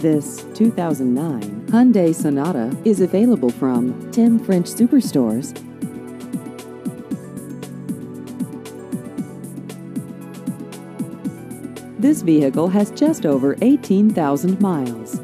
This 2009 Hyundai Sonata is available from Tim French Superstores. This vehicle has just over 18,000 miles.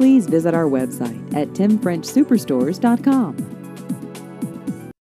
Please visit our website at timfrenchsuperstores.com.